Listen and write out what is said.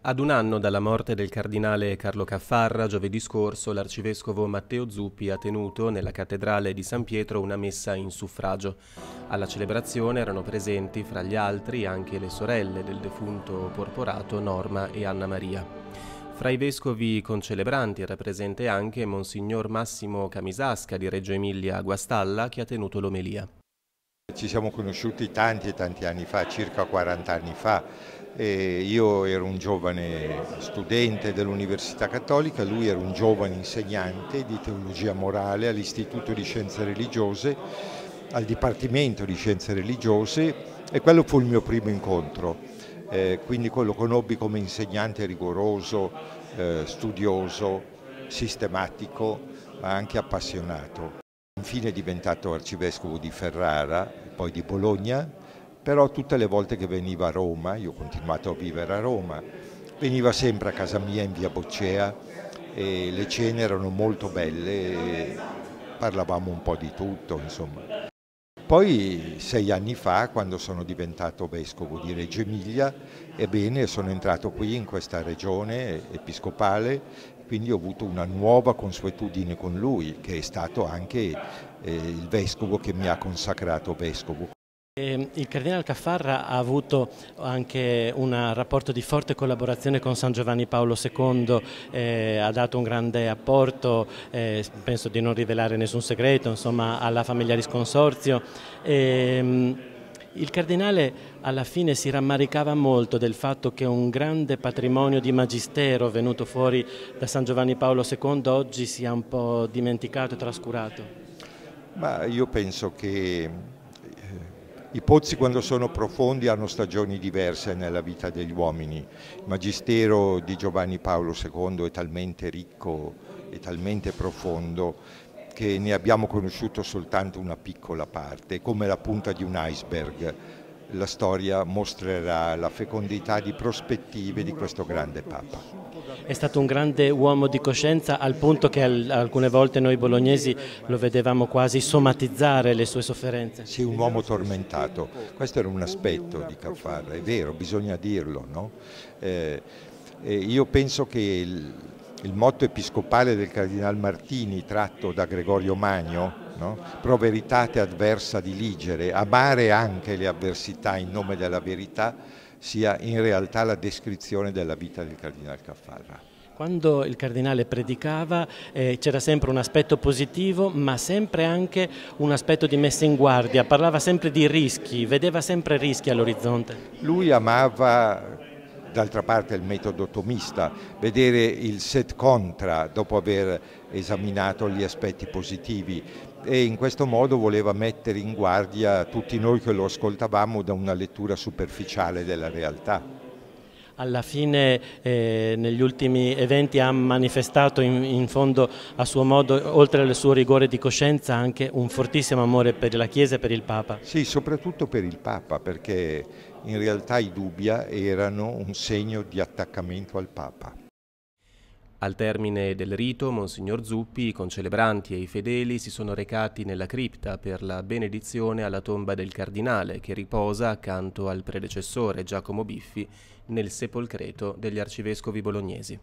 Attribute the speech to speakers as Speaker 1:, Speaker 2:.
Speaker 1: Ad un anno dalla morte del cardinale Carlo Caffarra, giovedì scorso l'arcivescovo Matteo Zuppi ha tenuto nella cattedrale di San Pietro una messa in suffragio. Alla celebrazione erano presenti fra gli altri anche le sorelle del defunto porporato Norma e Anna Maria. Fra i vescovi concelebranti era presente anche Monsignor Massimo Camisasca di Reggio Emilia Guastalla che ha tenuto l'omelia.
Speaker 2: Ci siamo conosciuti tanti e tanti anni fa, circa 40 anni fa. E io ero un giovane studente dell'Università Cattolica, lui era un giovane insegnante di teologia morale all'Istituto di Scienze Religiose, al Dipartimento di Scienze Religiose e quello fu il mio primo incontro. Eh, quindi lo conobbi come insegnante rigoroso, eh, studioso, sistematico, ma anche appassionato. Infine è diventato arcivescovo di Ferrara, poi di Bologna, però tutte le volte che veniva a Roma, io ho continuato a vivere a Roma, veniva sempre a casa mia in via Boccea e le cene erano molto belle parlavamo un po' di tutto, insomma. Poi sei anni fa, quando sono diventato vescovo di Reggio Emilia, ebbene sono entrato qui in questa regione episcopale quindi ho avuto una nuova consuetudine con lui, che è stato anche eh, il vescovo che mi ha consacrato vescovo.
Speaker 3: Il Cardinale Caffarra ha avuto anche un rapporto di forte collaborazione con San Giovanni Paolo II, eh, ha dato un grande apporto, eh, penso di non rivelare nessun segreto, insomma, alla Familiaris Consorzio. E, il cardinale alla fine si rammaricava molto del fatto che un grande patrimonio di magistero venuto fuori da San Giovanni Paolo II oggi sia un po' dimenticato e trascurato.
Speaker 2: Ma io penso che eh, i pozzi quando sono profondi hanno stagioni diverse nella vita degli uomini. Il magistero di Giovanni Paolo II è talmente ricco e talmente profondo che ne abbiamo conosciuto soltanto una piccola parte, come la punta di un iceberg. La storia mostrerà la fecondità di prospettive di questo grande Papa.
Speaker 3: È stato un grande uomo di coscienza al punto che alcune volte noi bolognesi lo vedevamo quasi somatizzare le sue sofferenze.
Speaker 2: Sì, un uomo tormentato. Questo era un aspetto di Caffarra, è vero, bisogna dirlo. No? Eh, io penso che il, il motto episcopale del Cardinal Martini tratto da Gregorio Magno, no? pro veritate adversa diligere, amare anche le avversità in nome della verità, sia in realtà la descrizione della vita del Cardinal Caffarra.
Speaker 3: Quando il cardinale predicava eh, c'era sempre un aspetto positivo ma sempre anche un aspetto di messa in guardia, parlava sempre di rischi, vedeva sempre rischi all'orizzonte.
Speaker 2: Lui amava d'altra parte il metodo tomista, vedere il set contra dopo aver esaminato gli aspetti positivi. E in questo modo voleva mettere in guardia tutti noi che lo ascoltavamo da una lettura superficiale della realtà
Speaker 3: alla fine eh, negli ultimi eventi ha manifestato in, in, fondo a suo modo, oltre al suo rigore di coscienza, anche un fortissimo amore per la Chiesa e per il Papa.
Speaker 2: Sì, soprattutto per il Papa, perché in realtà i dubbia erano un segno di attaccamento al Papa.
Speaker 1: Al termine del rito, Monsignor Zuppi, i concelebranti e i fedeli si sono recati nella cripta per la benedizione alla tomba del cardinale che riposa accanto al predecessore Giacomo Biffi nel sepolcreto degli arcivescovi bolognesi.